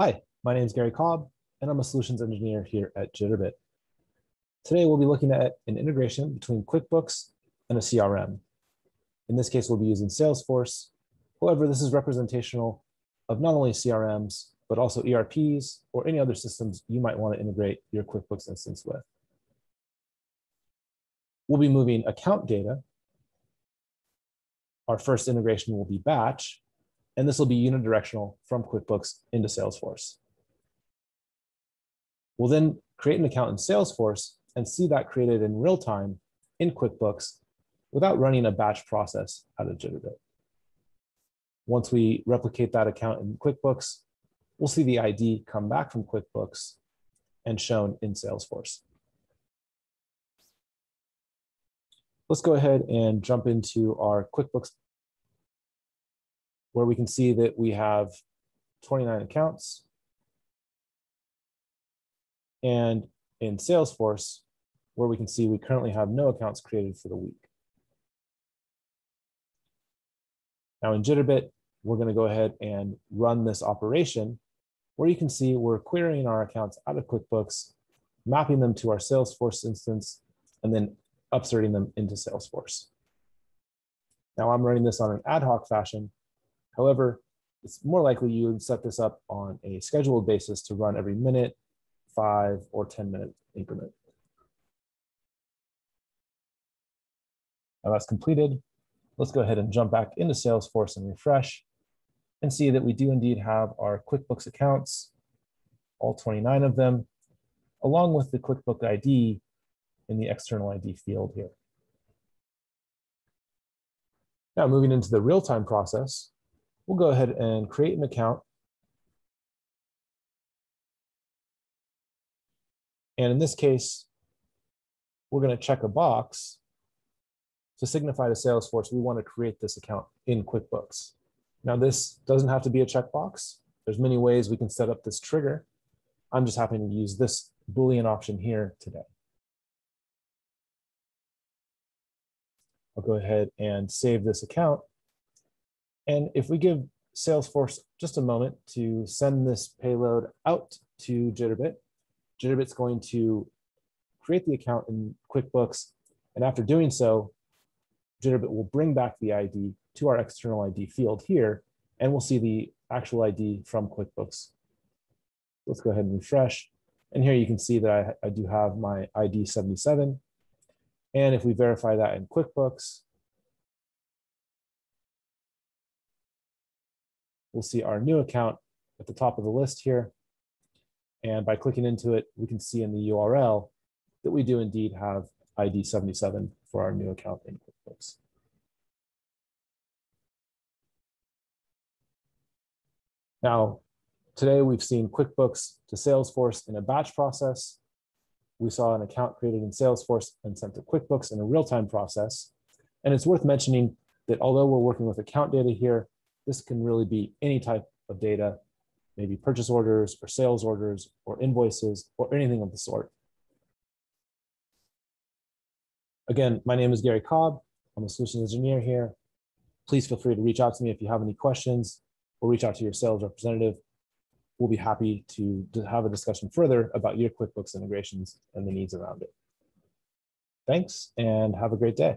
Hi, my name is Gary Cobb, and I'm a solutions engineer here at Jitterbit. Today, we'll be looking at an integration between QuickBooks and a CRM. In this case, we'll be using Salesforce. However, this is representational of not only CRMs, but also ERPs or any other systems you might want to integrate your QuickBooks instance with. We'll be moving account data. Our first integration will be batch, and this will be unidirectional from QuickBooks into Salesforce. We'll then create an account in Salesforce and see that created in real time in QuickBooks without running a batch process out of Jitterbit. Once we replicate that account in QuickBooks, we'll see the ID come back from QuickBooks and shown in Salesforce. Let's go ahead and jump into our QuickBooks where we can see that we have 29 accounts. And in Salesforce, where we can see we currently have no accounts created for the week. Now in Jitterbit, we're going to go ahead and run this operation where you can see we're querying our accounts out of QuickBooks, mapping them to our Salesforce instance, and then upserting them into Salesforce. Now I'm running this on an ad hoc fashion However, it's more likely you would set this up on a scheduled basis to run every minute, five, or 10 minute increment. Now that's completed. Let's go ahead and jump back into Salesforce and refresh and see that we do indeed have our QuickBooks accounts, all 29 of them, along with the QuickBook ID in the external ID field here. Now moving into the real-time process, we'll go ahead and create an account. And in this case, we're going to check a box to signify to Salesforce we want to create this account in QuickBooks. Now this doesn't have to be a checkbox. There's many ways we can set up this trigger. I'm just happening to use this Boolean option here today. I'll go ahead and save this account. And if we give Salesforce just a moment to send this payload out to Jitterbit, Jitterbit's going to create the account in QuickBooks. And after doing so, Jitterbit will bring back the ID to our external ID field here, and we'll see the actual ID from QuickBooks. Let's go ahead and refresh. And here you can see that I, I do have my ID 77. And if we verify that in QuickBooks, we'll see our new account at the top of the list here. And by clicking into it, we can see in the URL that we do indeed have ID 77 for our new account in QuickBooks. Now, today we've seen QuickBooks to Salesforce in a batch process. We saw an account created in Salesforce and sent to QuickBooks in a real-time process. And it's worth mentioning that although we're working with account data here, this can really be any type of data, maybe purchase orders or sales orders or invoices or anything of the sort. Again, my name is Gary Cobb. I'm a solution engineer here. Please feel free to reach out to me if you have any questions or reach out to your sales representative. We'll be happy to, have a discussion further about your QuickBooks integrations and the needs around it. Thanks and have a great day.